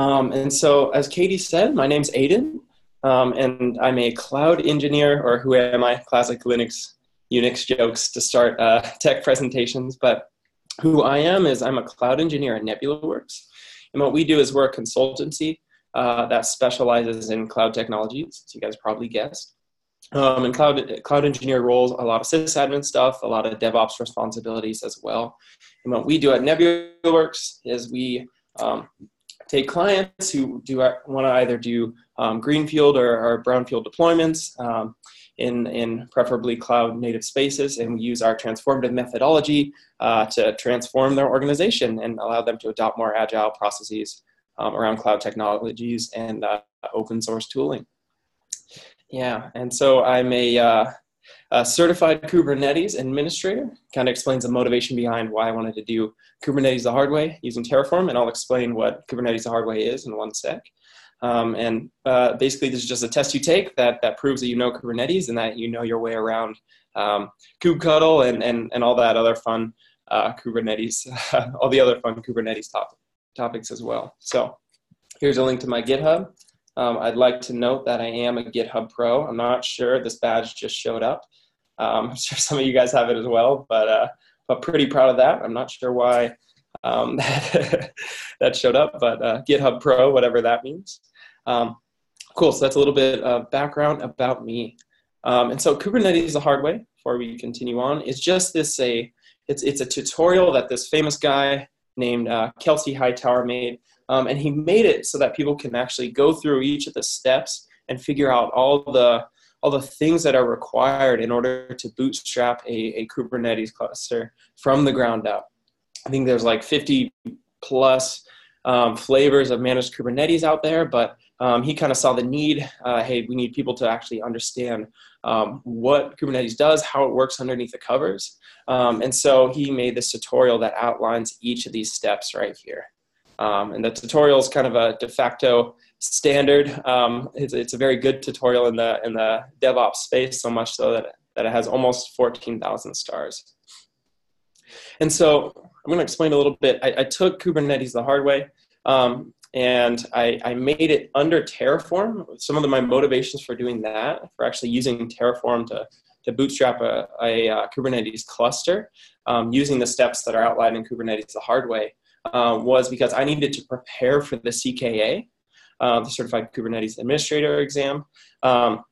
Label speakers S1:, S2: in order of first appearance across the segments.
S1: Um, and so, as Katie said, my name's Aidan, um, and I'm a cloud engineer, or who am I? Classic Linux, Unix jokes to start uh, tech presentations. But who I am is I'm a cloud engineer at NebulaWorks. And what we do is we're a consultancy uh, that specializes in cloud technologies, as you guys probably guessed. Um, and cloud, cloud engineer roles, a lot of sysadmin stuff, a lot of DevOps responsibilities as well. And what we do at NebulaWorks is we um, take clients who do want to either do um, greenfield or, or brownfield deployments um, in, in preferably cloud native spaces, and we use our transformative methodology uh, to transform their organization and allow them to adopt more agile processes um, around cloud technologies and uh, open source tooling. Yeah, and so I'm a, a certified Kubernetes administrator. Kind of explains the motivation behind why I wanted to do Kubernetes the hard way using Terraform, and I'll explain what Kubernetes the hard way is in one sec. Um, and uh, basically, this is just a test you take that, that proves that you know Kubernetes and that you know your way around um, kubectl and, and, and all that other fun uh, Kubernetes, all the other fun Kubernetes top, topics as well. So here's a link to my GitHub. Um, I'd like to note that I am a GitHub Pro. I'm not sure this badge just showed up. Um, I'm sure some of you guys have it as well, but uh, but pretty proud of that. I'm not sure why um, that showed up, but uh, GitHub Pro, whatever that means. Um, cool. So that's a little bit of background about me. Um, and so Kubernetes the hard way. Before we continue on, it's just this a it's it's a tutorial that this famous guy named uh, Kelsey Hightower made um, and he made it so that people can actually go through each of the steps and figure out all the all the things that are required in order to bootstrap a, a Kubernetes cluster from the ground up. I think there's like 50 plus um, flavors of managed Kubernetes out there, but um, he kind of saw the need. Uh, hey, we need people to actually understand um, what Kubernetes does, how it works underneath the covers. Um, and so he made this tutorial that outlines each of these steps right here. Um, and the tutorial is kind of a de facto standard. Um, it's, it's, a very good tutorial in the in the DevOps space, so much so that that it has almost 14,000 stars. And so I'm going to explain a little bit. I, I took Kubernetes the hard way, um, and I, I, made it under Terraform. Some of the, my motivations for doing that, for actually using Terraform to to bootstrap a, a, a Kubernetes cluster um, using the steps that are outlined in Kubernetes the hard way um, was because I needed to prepare for the CKA, uh, the Certified Kubernetes Administrator exam. Um,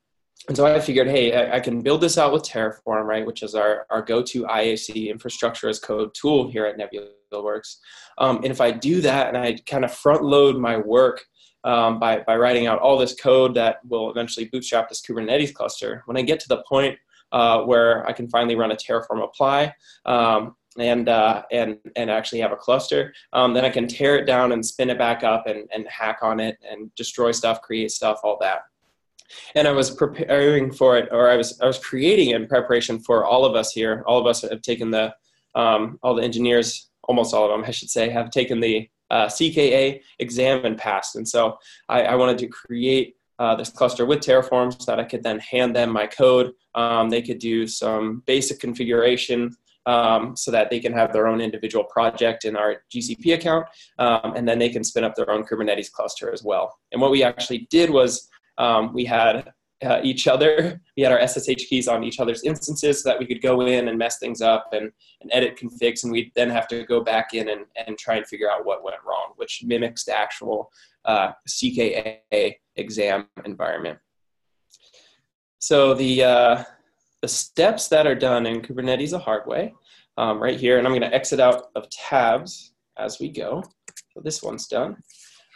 S1: and so I figured, hey, I, I, can build this out with Terraform, right, which is our, our go-to IAC infrastructure as code tool here at NebulaWorks. Um, and if I do that and I kind of front load my work um, by, by writing out all this code that will eventually bootstrap this Kubernetes cluster, when I get to the point uh, where I can finally run a Terraform apply, um, and uh, and and actually have a cluster, um, then I can tear it down and spin it back up and, and hack on it and destroy stuff, create stuff, all that. And I was preparing for it, or I was I was creating in preparation for all of us here. All of us have taken the um, all the engineers, almost all of them, I should say, have taken the uh, CKA exam and passed. And so I, I wanted to create uh, this cluster with Terraform so that I could then hand them my code. Um, they could do some basic configuration um, so that they can have their own individual project in our GCP account, um, and then they can spin up their own Kubernetes cluster as well. And what we actually did was um, we had uh, each other, we had our SSH keys on each other's instances so that we could go in and mess things up and, and edit configs, and we'd then have to go back in and, and try and figure out what went wrong, which mimics the actual uh, CKA exam environment. So the uh, the steps that are done in Kubernetes the hard way, um, right here, and I'm going to exit out of tabs as we go. So this one's done.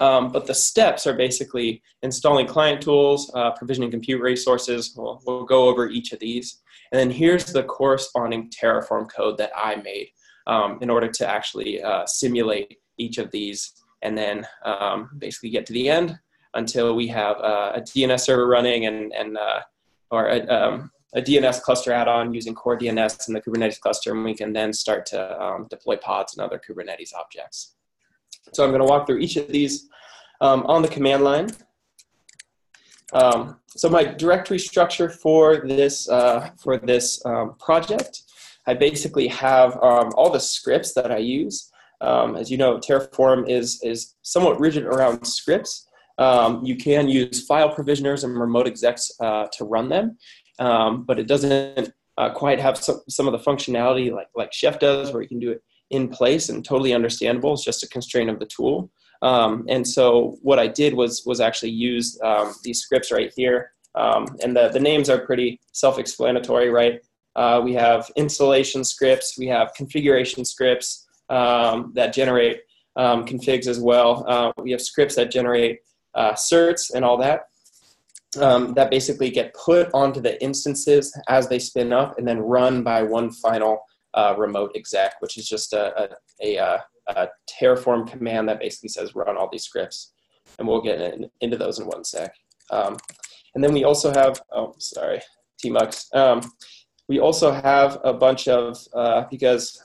S1: Um, but the steps are basically installing client tools, uh, provisioning compute resources. We'll, we'll go over each of these. And then here's the corresponding Terraform code that I made um, in order to actually uh, simulate each of these and then um, basically get to the end until we have uh, a DNS server running and, and uh, or a, um, a DNS cluster add-on using core DNS in the Kubernetes cluster, and we can then start to um, deploy pods and other Kubernetes objects. So I'm going to walk through each of these um, on the command line. Um, so my directory structure for this uh, for this um, project, I basically have um, all the scripts that I use um, as you know, Terraform is, is somewhat rigid around scripts. Um, you can use file provisioners and remote execs uh, to run them, um, but it doesn't uh, quite have some, some of the functionality like, like Chef does, where you can do it in place and totally understandable. It's just a constraint of the tool. Um, and so what I did was was actually use um, these scripts right here, um, and the the names are pretty self-explanatory, right? Uh, we have installation scripts, we have configuration scripts um, that generate um, configs as well. Uh, we have scripts that generate uh, certs and all that. Um, that basically get put onto the instances as they spin up and then run by one final uh, remote exec, which is just a, a, a, uh, a, Terraform command that basically says run all these scripts. And we'll get in, into those in one sec. Um, and then we also have, oh, sorry, tmux. Um, we also have a bunch of, uh, because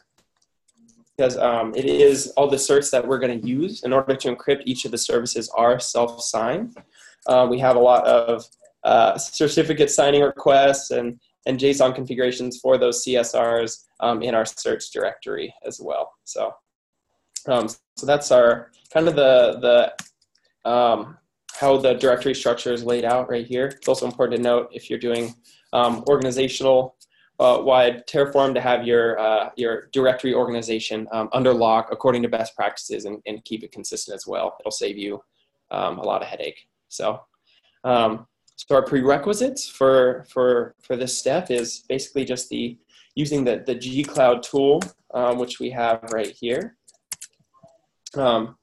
S1: because um, it is all the certs that we're going to use in order to encrypt each of the services are self-signed. Uh, we have a lot of uh, certificate signing requests and and JSON configurations for those CSRs um, in our certs directory as well. So, um, so that's our kind of the the um, how the directory structure is laid out right here. It's also important to note if you're doing um, organizational uh, wide Terraform to have your uh, your directory organization um, under lock according to best practices and, and keep it consistent as well. It'll save you um, a lot of headache. So. Um, so our prerequisites for, for, for this step is basically just the using the, the G-Cloud tool, um, which we have right here. Um,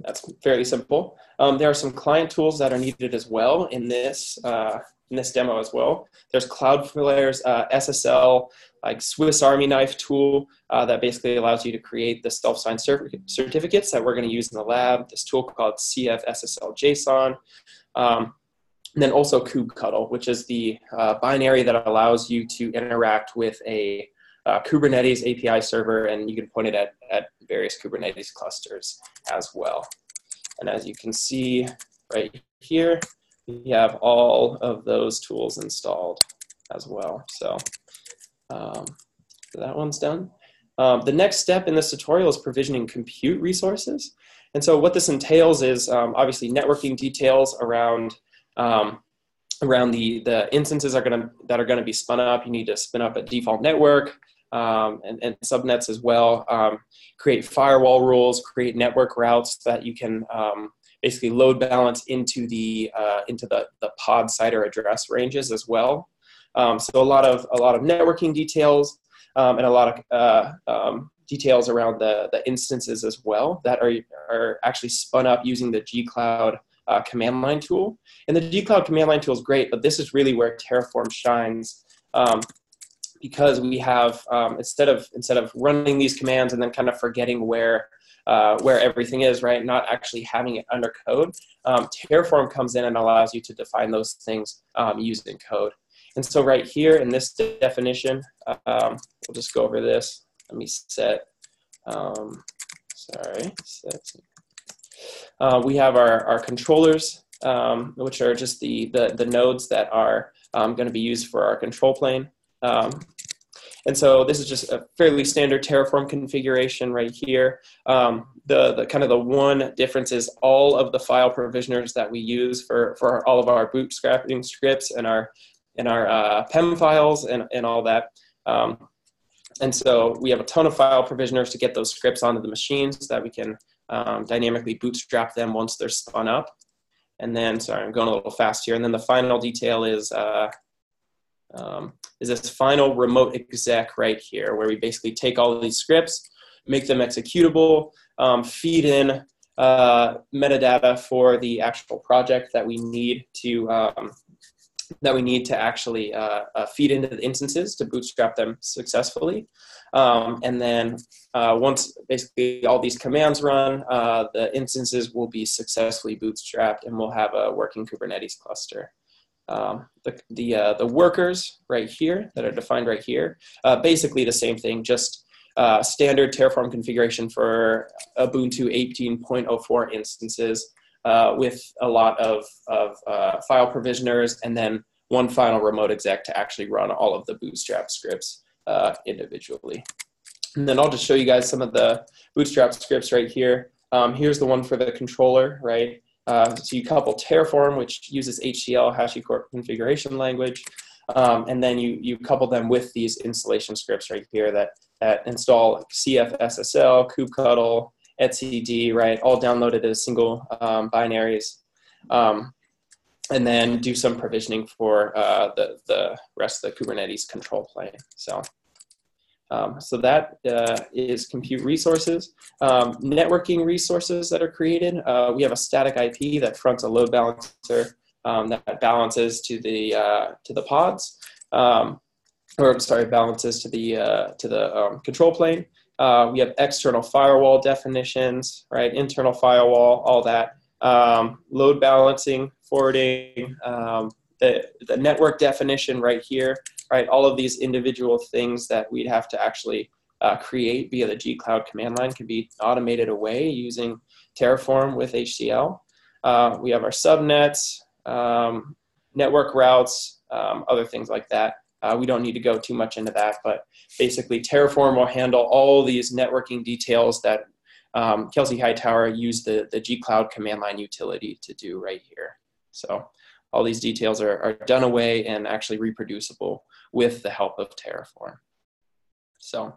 S1: that's fairly simple. Um, there are some client tools that are needed as well in this, uh, in this demo as well. There's Cloudflare's uh, SSL, like Swiss Army knife tool uh, that basically allows you to create the self-signed certificates that we're going to use in the lab. This tool called CFSSL JSON. Um, and then also kubectl, which is the uh, binary that allows you to interact with a uh, Kubernetes API server, and you can point it at, at various Kubernetes clusters as well. And as you can see right here, we have all of those tools installed as well. So, um, that one's done. Um, the next step in this tutorial is provisioning compute resources. And so what this entails is um, obviously networking details around um, around the the instances are to that are going to be spun up. You need to spin up a default network um, and, and, subnets as well. Um, create firewall rules, create network routes that you can basically load balance into the uh, into the the pod CIDR address ranges as well. Um, so a lot of a lot of networking details um, and a lot of uh, um, details around the the instances as well that are are actually spun up using the G Cloud uh, command line tool. And the gcloud command line tool is great, but this is really where Terraform shines um, because we have um, instead of instead of running these commands and then kind of forgetting where uh, where everything is, right? Not actually having it under code. Um, Terraform comes in and allows you to define those things um, using code. And so right here in this definition, um, we'll just go over this. Let me set, um, sorry, set uh, we have our, our controllers, um, which are just the, the, the nodes that are um, going to be used for our control plane. Um, and so this is just a fairly standard Terraform configuration right here. Um, the, the kind of the one difference is all of the file provisioners that we use for, for all of our bootstrapping scripts and our, and our uh, PEM files and, and all that. Um, and so we have a ton of file provisioners to get those scripts onto the machines that we can um, dynamically bootstrap them once they're spun up. And then, sorry, I'm going a little fast here. And then the final detail is uh, um, is this final remote exec right here, where we basically take all these scripts, make them executable, um, feed in uh, metadata for the actual project that we need to um, that we need to actually uh, uh, feed into the instances to bootstrap them successfully. Um, and then uh, once basically all these commands run, uh, the instances will be successfully bootstrapped and we'll have a working Kubernetes cluster. Um, the the, uh, the workers right here that are defined right here, uh, basically the same thing, just uh, standard Terraform configuration for Ubuntu 18.04 instances uh, with a lot of, of file provisioners and then one final remote exec to actually run all of the bootstrap scripts uh, individually. And then I'll just show you guys some of the Bootstrap scripts right here. Um, here's the one for the controller, right? Uh, so you couple Terraform, which uses HCL, HashiCorp configuration language, um, and then you, you couple them with these installation scripts right here that, that install CFSSL, kubectl, etcd, right, all downloaded as single um, binaries. Um, and then do some provisioning for uh, the, the rest of the Kubernetes control plane. So, um, so that uh, is compute resources. Um, networking resources that are created. Uh, we have a static IP that fronts a load balancer um, that balances to the, uh, to the pods. Um, or sorry, balances to the, uh, to the um, control plane. Uh, we have external firewall definitions, right? Internal firewall, all that. Um, load balancing, forwarding, the, the network definition right here, right? All of these individual things that we'd have to actually uh, create via the G Cloud command line can be automated away using Terraform with HCL. Uh, we have our subnets, um, network routes, um, other things like that. Uh, we don't need to go too much into that, but basically Terraform will handle all these networking details that um, Kelsey Hightower used the, the G Cloud command line utility to do right here. So all these details are, are done away and actually reproducible with the help of Terraform. So,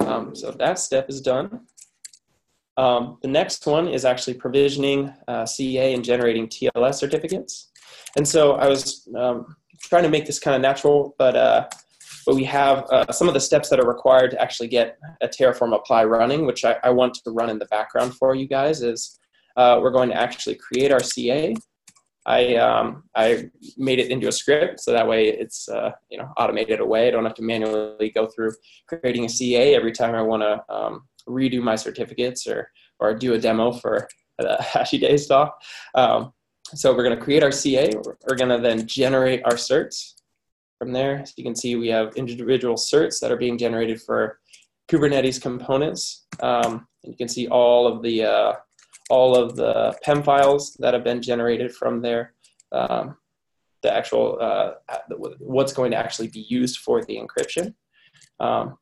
S1: um, so that step is done. Um, the next one is actually provisioning uh, CA and generating TLS certificates. And so I was um, trying to make this kind of natural, but uh, but we have uh, some of the steps that are required to actually get a Terraform apply running, which I, I want to run in the background for you guys. Is uh, we're going to actually create our CA. I um, I made it into a script so that way it's uh, you know automated away. I don't have to manually go through creating a CA every time I want to um, redo my certificates or or do a demo for the HashiDays talk. Um, so we're going to create our CA. We're going to then generate our certs from there. So you can see we have individual certs that are being generated for Kubernetes components. Um, and you can see all of the uh, all of the PEM files that have been generated from there. Um, the actual uh, what's going to actually be used for the encryption. Um,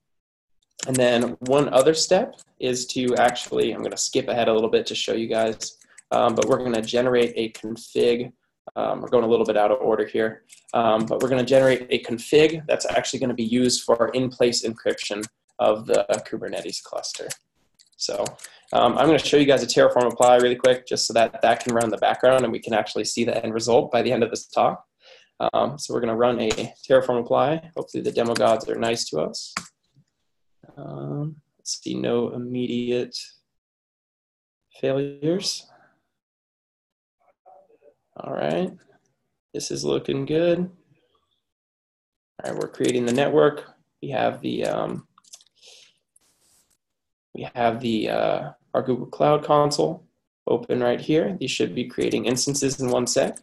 S1: and then one other step is to actually, I'm going to skip ahead a little bit to show you guys um, but we're going to generate a config. Um, we're going a little bit out of order here, um, but we're going to generate a config that's actually going to be used for in-place encryption of the Kubernetes cluster. So um, I'm going to show you guys a Terraform apply really quick, just so that that can run in the background and we can actually see the end result by the end of this talk. Um, so we're going to run a Terraform apply. Hopefully the demo gods are nice to us. Um, let's see, no immediate failures. All right, this is looking good. All right, we're creating the network. We have the um, we have the uh, our Google Cloud Console open right here. These should be creating instances in one sec.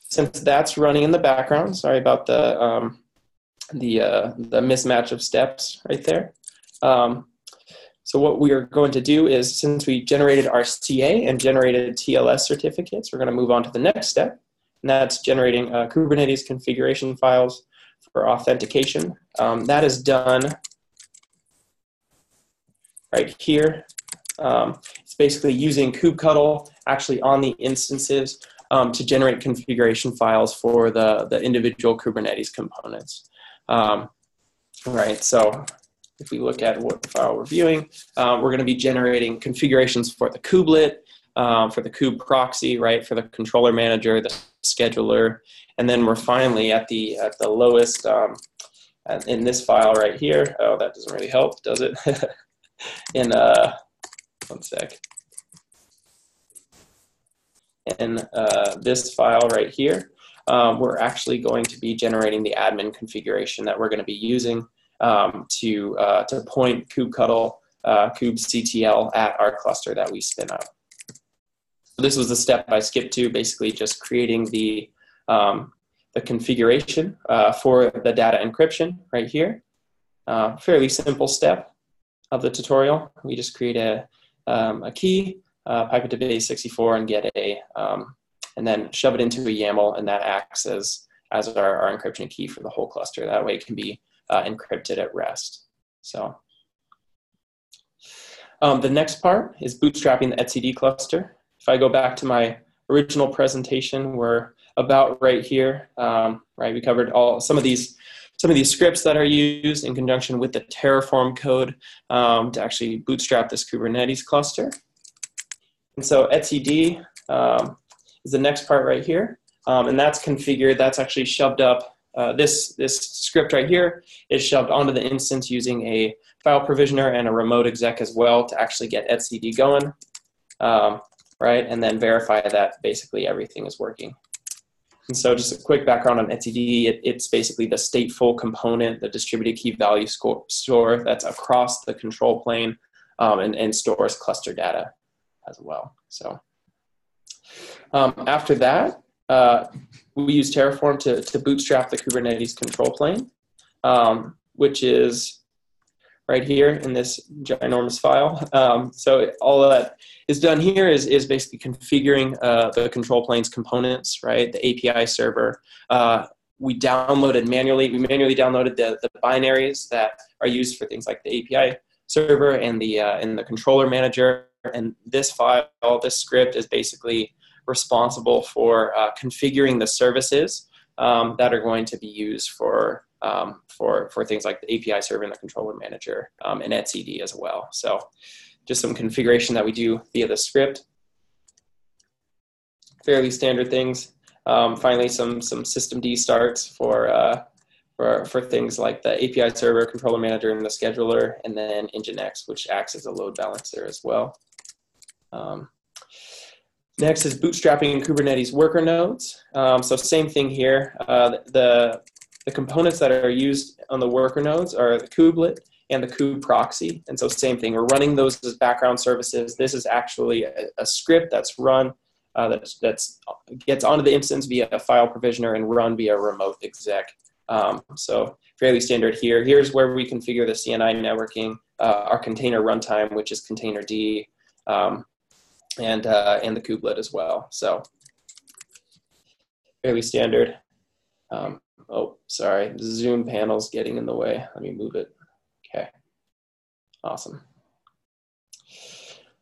S1: Since that's running in the background, sorry about the um, the uh, the mismatch of steps right there. Um, so what we are going to do is, since we generated our CA and generated TLS certificates, we're going to move on to the next step, and that's generating uh, Kubernetes configuration files for authentication. Um, that is done right here. Um, it's basically using kubectl actually on the instances um, to generate configuration files for the, the individual Kubernetes components. Um, right, so if we look at what file we're viewing, um, we're going to be generating configurations for the kubelet, um, for the kube proxy, right, for the controller manager, the scheduler, and then we're finally at the at the lowest um, in this file right here. Oh, that doesn't really help, does it? in uh, one sec. In uh, this file right here, um, we're actually going to be generating the admin configuration that we're going to be using um, to, uh, to point kubectl, uh, kubectl at our cluster that we spin up. So this was the step I skipped to, basically just creating the, um, the configuration uh, for the data encryption right here. Uh, fairly simple step of the tutorial. We just create a, um, a key, uh, pipe it to base 64 and get a, um, and then shove it into a YAML and that acts as, as our, our encryption key for the whole cluster. That way it can be uh, encrypted at rest. So Um, the next part is bootstrapping the etcd cluster. If I go back to my original presentation, we're about right here, um, right? We covered all some of these some of these scripts that are used in conjunction with the Terraform code um, to actually bootstrap this Kubernetes cluster. And so etcd um, is the next part right here. Um, and that's configured, that's actually shoved up. Uh, this, this script right here is shoved onto the instance using a file provisioner and a remote exec as well to actually get etcd going, um, right? And then verify that basically everything is working. And so just a quick background on etcd, it, it's basically the stateful component, the distributed key value score, store that's across the control plane um, and, and stores cluster data as well. So um, after that, uh, we use Terraform to, to bootstrap the Kubernetes control plane, um, which is right here in this ginormous file. Um, so all that is done here is, is basically configuring uh, the control plane's components, right? The API server. Uh, we downloaded manually, we manually downloaded the, the binaries that are used for things like the API server and the, uh, and the controller manager. And this file, this script is basically responsible for uh, configuring the services um, that are going to be used for, um, for, for things like the API server and the controller manager um, and etcd as well. So just some configuration that we do via the script. Fairly standard things. Um, finally, some, some systemd starts for, uh, for, for things like the API server, controller manager, and the scheduler, and then Nginx, which acts as a load balancer as well. Um, Next is bootstrapping Kubernetes worker nodes. Um, so same thing here. Uh, the, the components that are used on the worker nodes are the kubelet and the kube proxy. And so same thing, we're running those as background services. This is actually a, a script that's run, uh, that's, that's gets onto the instance via a file provisioner and run via remote exec. Um, so fairly standard here. Here's where we configure the CNI networking, uh, our container runtime, which is containerd. Um, and uh, and the kubelet as well. So fairly standard. Um, oh, sorry, Zoom panel's getting in the way. Let me move it. Okay, awesome.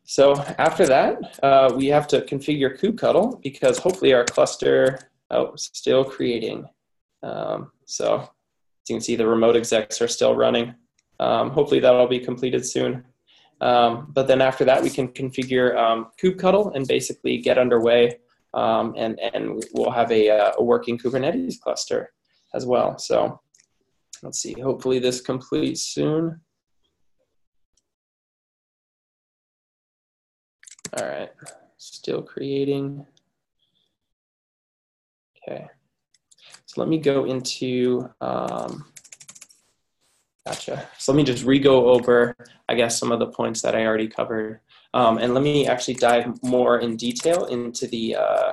S1: So after that, uh, we have to configure kubectl because hopefully our cluster, oh, still creating. Um, so as you can see, the remote execs are still running. Um, hopefully that'll be completed soon. Um, but then after that, we can configure um, kubectl and basically get underway, um, and and we'll have a, uh, a working Kubernetes cluster as well. So let's see. Hopefully, this completes soon. All right, still creating. Okay, so let me go into. Um, Gotcha. So let me just re-go over, I guess, some of the points that I already covered, um, and let me actually dive more in detail into the uh,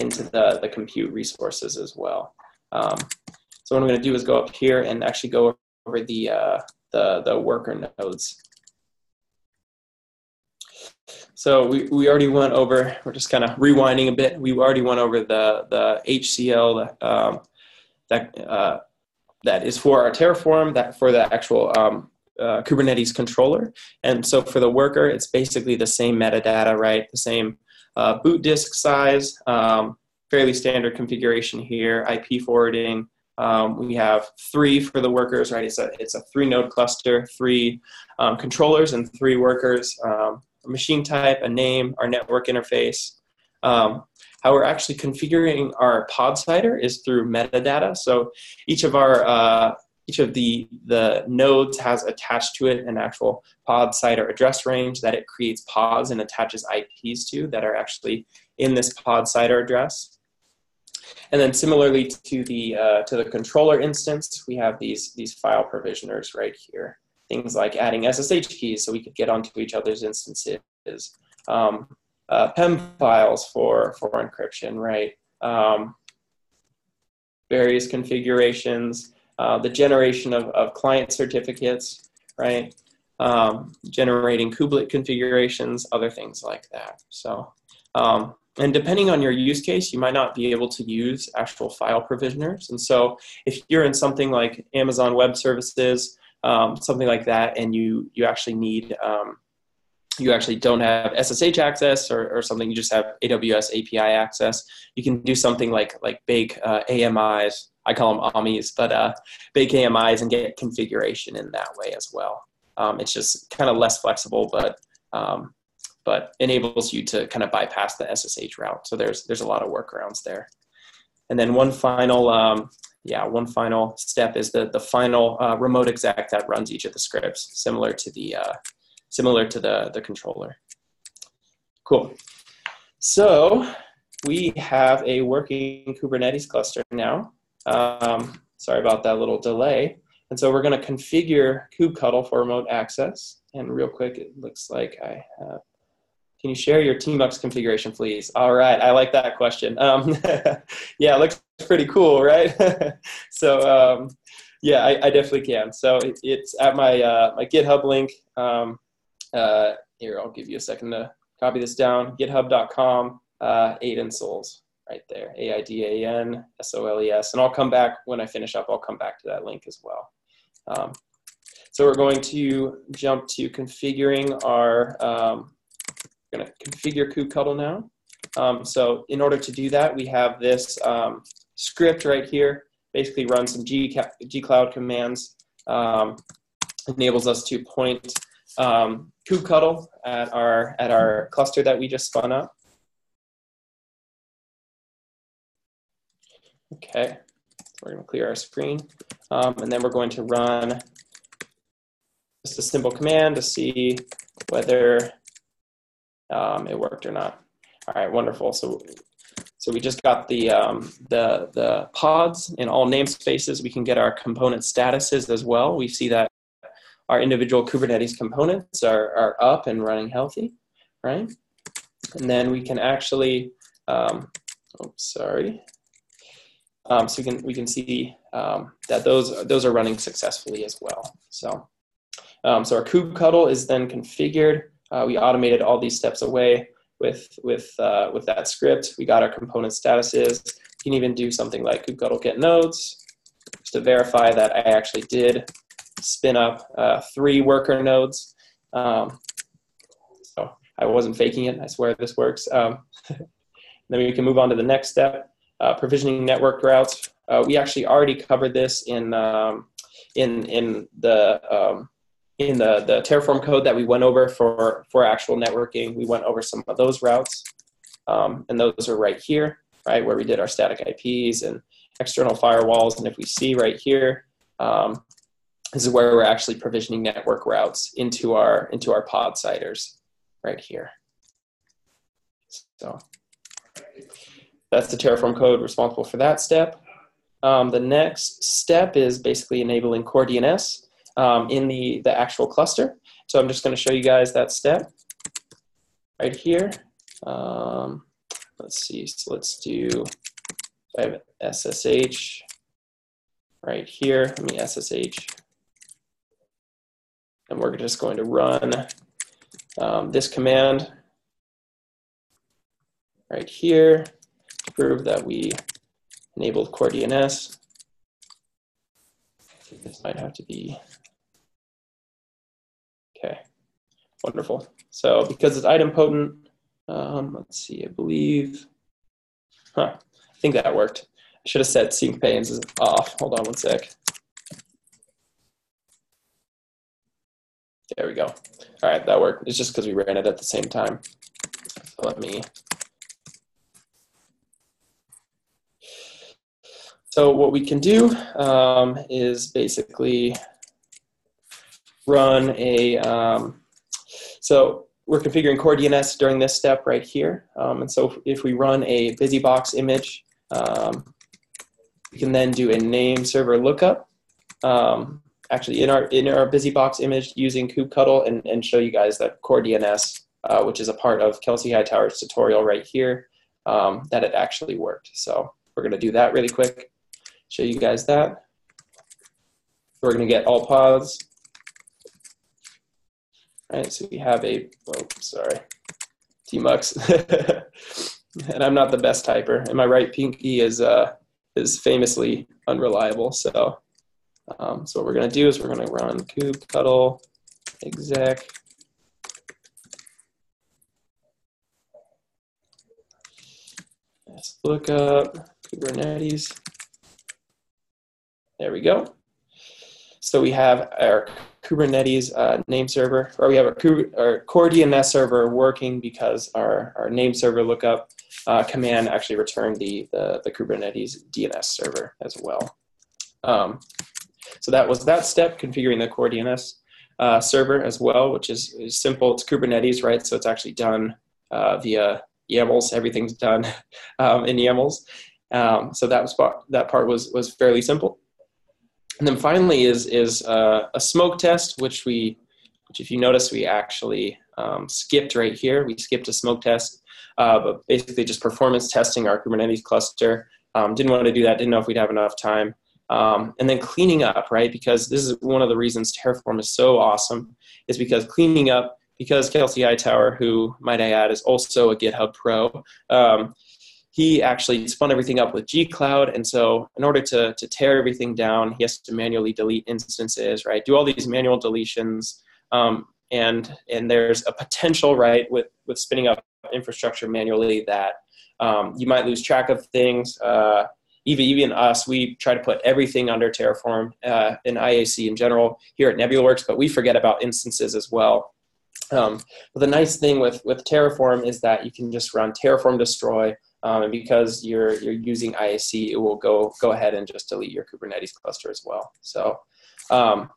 S1: into the the compute resources as well. Um, so what I'm going to do is go up here and actually go over the uh, the the worker nodes. So we, we already went over. We're just kind of rewinding a bit. We already went over the the HCL um, that uh, that is for our Terraform, that for the actual um, uh, Kubernetes controller. And so for the worker, it's basically the same metadata, right? The same uh, boot disk size, um, fairly standard configuration here, IP forwarding. Um, we have three for the workers, right? It's a, it's a three node cluster, three um, controllers and three workers, um, a machine type, a name, our network interface. Um, how we're actually configuring our pod CIDR is through metadata. So each of our uh, each of the the nodes has attached to it an actual pod CIDR address range that it creates pods and attaches IPs to that are actually in this pod CIDR address. And then similarly to the uh, to the controller instance, we have these these file provisioners right here. Things like adding SSH keys so we could get onto each other's instances. Um, uh, PEM files for, for encryption, right? Um, various configurations, uh, the generation of, of client certificates, right? Um, generating kubelet configurations, other things like that. So, um, and depending on your use case, you might not be able to use actual file provisioners. And so, if you're in something like Amazon Web Services, um, something like that, and you you actually need um, you actually don't have SSH access or, or something, you just have AWS API access. You can do something like like bake uh, AMIs. I call them AMIs, but uh, bake AMIs and get configuration in that way as well. Um, it's just kind of less flexible, but um, but enables you to kind of bypass the SSH route. So there's there's a lot of workarounds there. And then one final um, yeah one final step is the the final uh, remote exec that runs each of the scripts, similar to the uh, similar to the, the controller. Cool. So we have a working Kubernetes cluster now. Um, sorry about that little delay. And so we're going to configure kubectl for remote access. And real quick, it looks like I have. Can you share your Tmux configuration, please? All right, I like that question. Um, yeah, looks pretty cool, right? so um, yeah, I, I, definitely can. So it, it's at my uh, my GitHub link. Um, uh, here, I'll give you a second to copy this down. GitHub.com, uh, Aidan Soles, right there. A I D A N S O L E S. And I'll come back when I finish up, I'll come back to that link as well. Um, so we're going to jump to configuring our, um, going to configure kubectl now. Um, so in order to do that, we have this um, script right here, basically run some G, G commands, um, enables us to point um, kubectl at our at our cluster that we just spun up. Okay, so we're going to clear our screen, um, and then we're going to run just a simple command to see whether um, it worked or not. All right, wonderful. So, so we just got the um, the the pods in all namespaces. We can get our component statuses as well. We see that our individual Kubernetes components are, are up and running healthy, right? And then we can actually, um, oh, sorry. Um, so we can, we can see um, that those, those are running successfully as well. So, um, so our kubectl is then configured. Uh, we automated all these steps away with, with, uh, with that script. We got our component statuses. You can even do something like kubectl get nodes just to verify that I actually did spin up uh, three worker nodes. Um, so I wasn't faking it. I swear this works. Um, then we can move on to the next step, uh, provisioning network routes. Uh, we actually already covered this in um, in in the um, in the the Terraform code that we went over for for actual networking. We went over some of those routes, um, and those are right here, right where we did our static IPs and external firewalls. And if we see right here, um, this is where we're actually provisioning network routes into our into our pod CIDRs right here. So that's the Terraform code responsible for that step. Um, the next step is basically enabling core DNS um, in the, the actual cluster. So I'm just going to show you guys that step right here. Um, let's see, so let's do, I have SSH right here. Let me SSH and we're just going to run um, this command right here to prove that we enabled core DNS. This might have to be, okay, wonderful. So because it's idempotent, um, let's see, I believe, huh, I think that worked. I should have set sync panes off. Hold on one sec. There we go. All right, that worked. It's just because we ran it at the same time. So let me. So what we can do um, is basically run a, um, so we're configuring core DNS during this step right here. Um, and so if we run a BusyBox image, um, we can then do a name server lookup. Um, actually in our in our BusyBox image using kubectl and, and show you guys that core DNS, uh, which is a part of Kelsey Hightower's tutorial right here, um, that it actually worked. So we're going to do that really quick, show you guys that. We're going to get all pods. So we have a, oh, sorry, tmux. and I'm not the best typer. And my right pinky is, uh, is famously unreliable. So, um, so what we're going to do is we're going to run kubectl exec Let's look up Kubernetes. There we go. So we have our Kubernetes uh, name server, or we have our, core DNS server working because our, our name server lookup uh, command actually returned the, the, the, Kubernetes DNS server as well. Um, so that was that step, configuring the core DNS uh, server as well, which is, is, simple. It's Kubernetes, right? So it's actually done uh, via YAMLs. Everything's done um, in YAMLs. Um, so that was that part was was fairly simple. And then finally is is uh, a smoke test, which we, which if you notice, we actually um, skipped right here. We skipped a smoke test, uh, but basically just performance testing our Kubernetes cluster. Um, didn't want to do that. Didn't know if we'd have enough time. Um, and then cleaning up, right? Because this is one of the reasons Terraform is so awesome, is because cleaning up. Because Kelsey Hightower, who might I add, is also a GitHub pro, um, he actually spun everything up with gcloud and so in order to, to tear everything down he has to manually delete instances right? Do all these manual deletions um, and and there's a potential right with with spinning up infrastructure manually that um, you might lose track of things. Uh, even even us we try to put everything under terraform uh, in iac in general here at nebulaworks but we forget about instances as well. Um, but the nice thing with with terraform is that you can just run terraform destroy um, and because you're you're using IAC, it will go go ahead and just delete your Kubernetes cluster as well. So, um,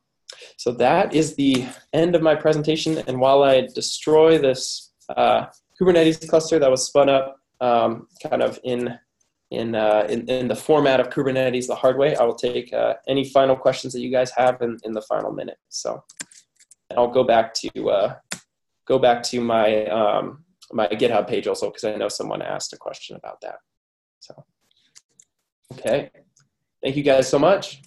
S1: so that is the end of my presentation. And while I destroy this uh, Kubernetes cluster that was spun up, um, kind of in in, uh, in, in the format of Kubernetes the hard way, I will take uh, any final questions that you guys have in, in the final minute. So, I'll go back to uh, go back to my um, my GitHub page also because I know someone asked a question about that. So, okay. Thank you guys so much.